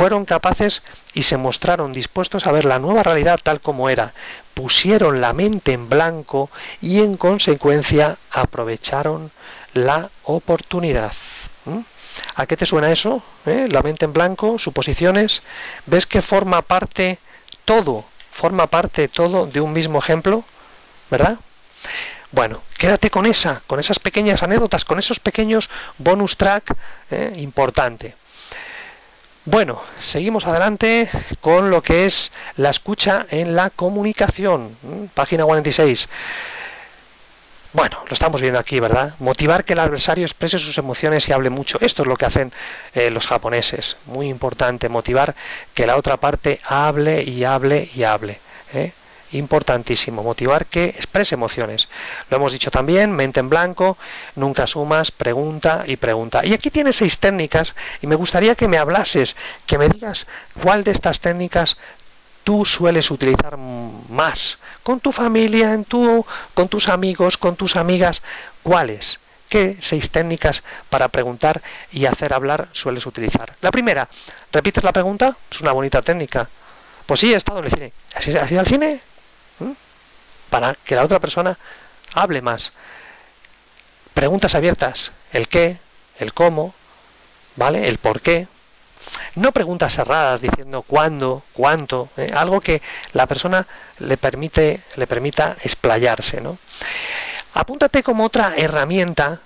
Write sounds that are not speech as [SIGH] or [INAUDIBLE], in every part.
fueron capaces y se mostraron dispuestos a ver la nueva realidad tal como era, pusieron la mente en blanco y en consecuencia aprovecharon la oportunidad. ¿A qué te suena eso? ¿Eh? La mente en blanco, suposiciones. ¿Ves que forma parte todo, forma parte todo de un mismo ejemplo? ¿Verdad? Bueno, quédate con esa, con esas pequeñas anécdotas, con esos pequeños bonus track ¿eh? importante. Bueno, seguimos adelante con lo que es la escucha en la comunicación. Página 46. Bueno, lo estamos viendo aquí, ¿verdad? Motivar que el adversario exprese sus emociones y hable mucho. Esto es lo que hacen eh, los japoneses. Muy importante, motivar que la otra parte hable y hable y hable. ¿eh? Importantísimo, motivar que exprese emociones. Lo hemos dicho también, mente en blanco, nunca sumas, pregunta y pregunta. Y aquí tienes seis técnicas y me gustaría que me hablases, que me digas cuál de estas técnicas tú sueles utilizar más con tu familia, en tu, con tus amigos, con tus amigas, ¿cuáles? ¿Qué seis técnicas para preguntar y hacer hablar sueles utilizar? La primera, ¿repites la pregunta? Es una bonita técnica. Pues sí, he estado en el cine. ¿Has ido al cine? Para que la otra persona hable más. Preguntas abiertas. El qué, el cómo, ¿vale? El por qué. No preguntas cerradas diciendo cuándo, cuánto, ¿eh? algo que la persona le permite, le permita explayarse, ¿no? Apúntate como otra herramienta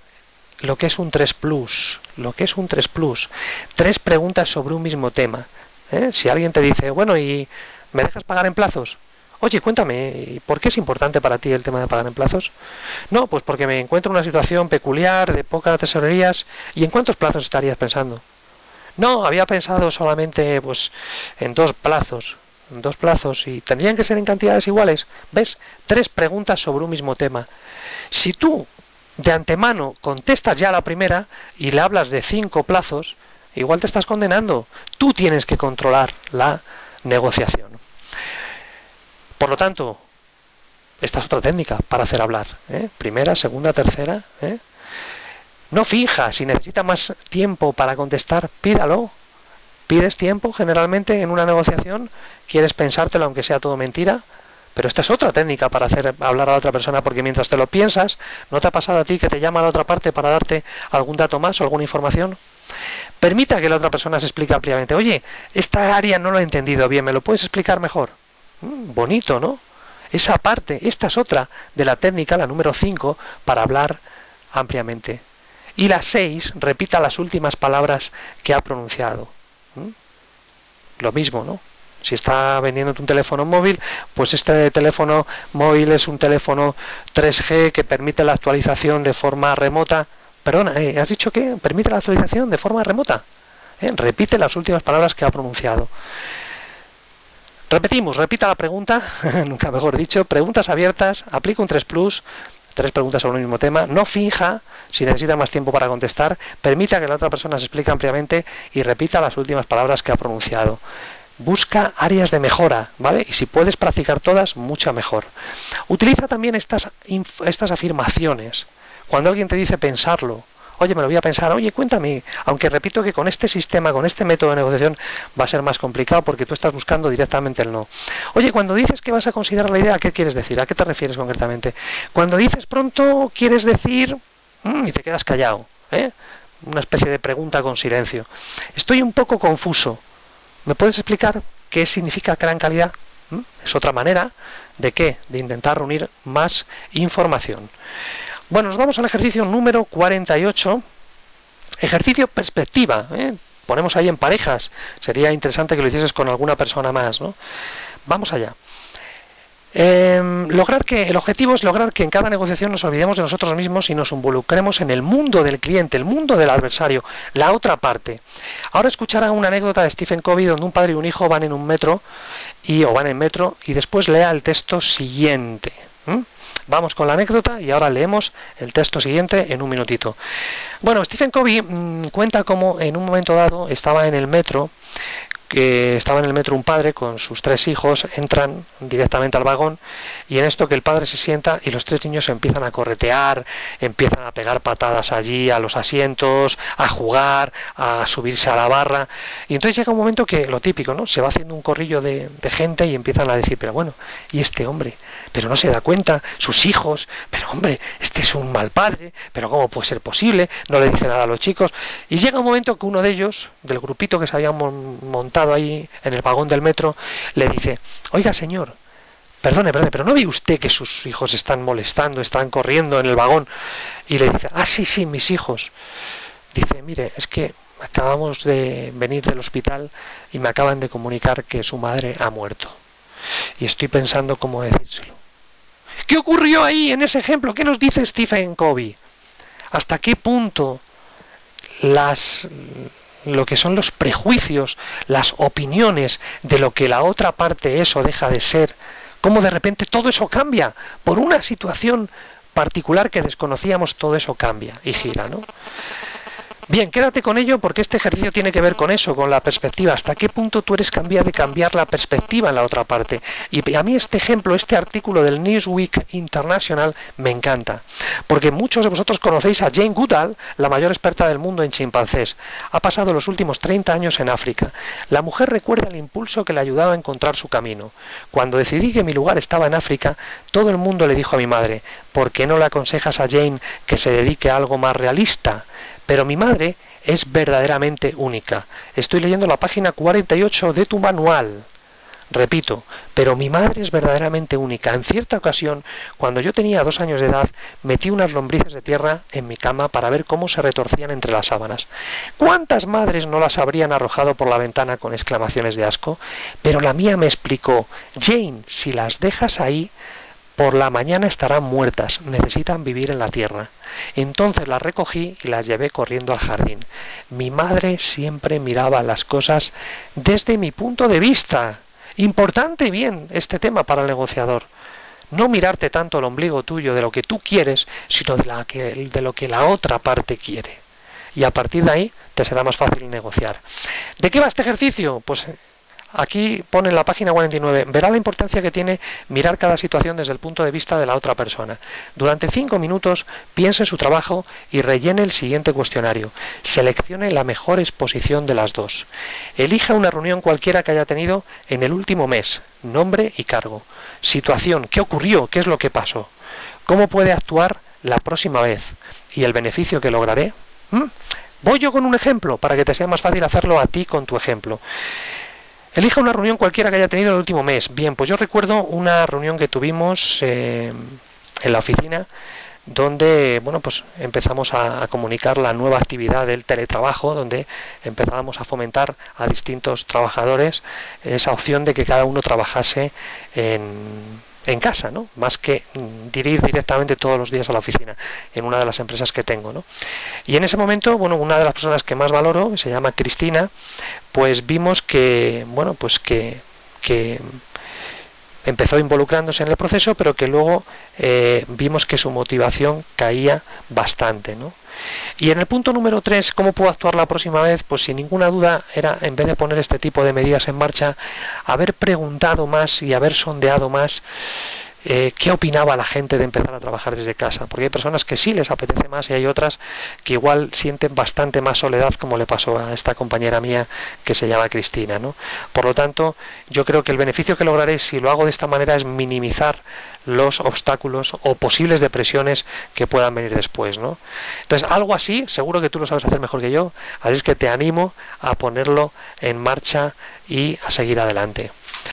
lo que es un 3 plus, lo que es un 3 plus, tres preguntas sobre un mismo tema. ¿eh? Si alguien te dice, bueno, ¿y me dejas pagar en plazos? Oye, cuéntame, ¿por qué es importante para ti el tema de pagar en plazos? No, pues porque me encuentro en una situación peculiar, de pocas tesorerías, ¿y en cuántos plazos estarías pensando? No, había pensado solamente pues en dos plazos, en dos plazos y tendrían que ser en cantidades iguales. ¿Ves? Tres preguntas sobre un mismo tema. Si tú de antemano contestas ya la primera y le hablas de cinco plazos, igual te estás condenando. Tú tienes que controlar la negociación. Por lo tanto, esta es otra técnica para hacer hablar. ¿eh? Primera, segunda, tercera. ¿eh? No fija, si necesita más tiempo para contestar, pídalo. ¿Pides tiempo generalmente en una negociación? ¿Quieres pensártelo aunque sea todo mentira? Pero esta es otra técnica para hacer hablar a la otra persona, porque mientras te lo piensas, ¿no te ha pasado a ti que te llama a la otra parte para darte algún dato más o alguna información? Permita que la otra persona se explique ampliamente. Oye, esta área no lo he entendido bien, ¿me lo puedes explicar mejor? Mm, bonito, ¿no? Esa parte, esta es otra de la técnica, la número 5, para hablar ampliamente. Y la 6 repita las últimas palabras que ha pronunciado. ¿Mm? Lo mismo, ¿no? Si está vendiendo un teléfono móvil, pues este teléfono móvil es un teléfono 3G que permite la actualización de forma remota. Perdona, ¿eh? ¿has dicho que permite la actualización de forma remota? ¿Eh? Repite las últimas palabras que ha pronunciado. Repetimos, repita la pregunta, [LAUGHS] nunca mejor dicho, preguntas abiertas, aplica un 3 Plus, tres preguntas sobre el mismo tema, no finja si necesita más tiempo para contestar, permita que la otra persona se explique ampliamente y repita las últimas palabras que ha pronunciado. Busca áreas de mejora, ¿vale? Y si puedes practicar todas, mucho mejor. Utiliza también estas, estas afirmaciones. Cuando alguien te dice pensarlo, oye, me lo voy a pensar, oye, cuéntame, aunque repito que con este sistema, con este método de negociación va a ser más complicado porque tú estás buscando directamente el no. Oye, cuando dices que vas a considerar la idea, ¿qué quieres decir? ¿A qué te refieres concretamente? Cuando dices pronto, quieres decir mm", y te quedas callado, ¿eh? Una especie de pregunta con silencio. Estoy un poco confuso. ¿Me puedes explicar qué significa gran calidad? ¿Mm? Es otra manera de qué? De intentar reunir más información. Bueno, nos vamos al ejercicio número 48. Ejercicio perspectiva. ¿eh? Ponemos ahí en parejas. Sería interesante que lo hicieses con alguna persona más. ¿no? Vamos allá. Em, lograr que el objetivo es lograr que en cada negociación nos olvidemos de nosotros mismos y nos involucremos en el mundo del cliente, el mundo del adversario, la otra parte. Ahora escuchará una anécdota de Stephen Covey donde un padre y un hijo van en un metro y o van en metro y después lea el texto siguiente. Vamos con la anécdota y ahora leemos el texto siguiente en un minutito. Bueno, Stephen Covey mm, cuenta cómo en un momento dado estaba en el metro estaba en el metro un padre con sus tres hijos, entran directamente al vagón y en esto que el padre se sienta y los tres niños empiezan a corretear, empiezan a pegar patadas allí a los asientos, a jugar, a subirse a la barra. Y entonces llega un momento que lo típico, ¿no? Se va haciendo un corrillo de, de gente y empiezan a decir, pero bueno, ¿y este hombre? Pero no se da cuenta, sus hijos, pero hombre, este es un mal padre, pero ¿cómo puede ser posible? No le dice nada a los chicos. Y llega un momento que uno de ellos, del grupito que se había montado ahí en el vagón del metro, le dice, oiga señor, perdone, perdone, pero ¿no ve usted que sus hijos están molestando, están corriendo en el vagón? Y le dice, ah, sí, sí, mis hijos. Dice, mire, es que acabamos de venir del hospital y me acaban de comunicar que su madre ha muerto. Y estoy pensando cómo decírselo. ¿Qué ocurrió ahí en ese ejemplo? ¿Qué nos dice Stephen Covey? ¿Hasta qué punto las lo que son los prejuicios, las opiniones de lo que la otra parte es o deja de ser, cómo de repente todo eso cambia por una situación particular que desconocíamos, todo eso cambia y gira, ¿no? Bien, quédate con ello porque este ejercicio tiene que ver con eso, con la perspectiva. ¿Hasta qué punto tú eres cambiar de cambiar la perspectiva en la otra parte? Y a mí este ejemplo, este artículo del Newsweek International me encanta, porque muchos de vosotros conocéis a Jane Goodall, la mayor experta del mundo en chimpancés. Ha pasado los últimos 30 años en África. La mujer recuerda el impulso que le ayudaba a encontrar su camino. Cuando decidí que mi lugar estaba en África, todo el mundo le dijo a mi madre, ¿por qué no le aconsejas a Jane que se dedique a algo más realista? Pero mi madre es verdaderamente única. Estoy leyendo la página 48 de tu manual. Repito, pero mi madre es verdaderamente única. En cierta ocasión, cuando yo tenía dos años de edad, metí unas lombrices de tierra en mi cama para ver cómo se retorcían entre las sábanas. ¿Cuántas madres no las habrían arrojado por la ventana con exclamaciones de asco? Pero la mía me explicó, Jane, si las dejas ahí, por la mañana estarán muertas, necesitan vivir en la tierra. Entonces las recogí y las llevé corriendo al jardín. Mi madre siempre miraba las cosas desde mi punto de vista. Importante bien este tema para el negociador. No mirarte tanto el ombligo tuyo de lo que tú quieres, sino de, de lo que la otra parte quiere. Y a partir de ahí te será más fácil negociar. ¿De qué va este ejercicio? Pues Aquí pone en la página 49, verá la importancia que tiene mirar cada situación desde el punto de vista de la otra persona. Durante cinco minutos piense en su trabajo y rellene el siguiente cuestionario. Seleccione la mejor exposición de las dos. Elija una reunión cualquiera que haya tenido en el último mes, nombre y cargo. Situación, ¿qué ocurrió? ¿Qué es lo que pasó? ¿Cómo puede actuar la próxima vez? ¿Y el beneficio que lograré? ¿Mm? Voy yo con un ejemplo para que te sea más fácil hacerlo a ti con tu ejemplo. Elija una reunión cualquiera que haya tenido el último mes. Bien, pues yo recuerdo una reunión que tuvimos eh, en la oficina donde bueno pues empezamos a, comunicar la nueva actividad del teletrabajo donde empezábamos a fomentar a distintos trabajadores esa opción de que cada uno trabajase en en casa, ¿no? Más que ir directamente todos los días a la oficina en una de las empresas que tengo, ¿no? Y en ese momento, bueno, una de las personas que más valoro, que se llama Cristina, pues vimos que, bueno, pues que, que empezó involucrándose en el proceso, pero que luego eh, vimos que su motivación caía bastante, ¿no? Y en el punto número 3, ¿cómo puedo actuar la próxima vez? Pues sin ninguna duda era, en vez de poner este tipo de medidas en marcha, haber preguntado más y haber sondeado más eh, qué opinaba la gente de empezar a trabajar desde casa, porque hay personas que sí les apetece más y hay otras que igual sienten bastante más soledad como le pasó a esta compañera mía que se llama Cristina. ¿no? Por lo tanto, yo creo que el beneficio que lograré si lo hago de esta manera es minimizar los obstáculos o posibles depresiones que puedan venir después. ¿no? Entonces, algo así, seguro que tú lo sabes hacer mejor que yo, así es que te animo a ponerlo en marcha y a seguir adelante.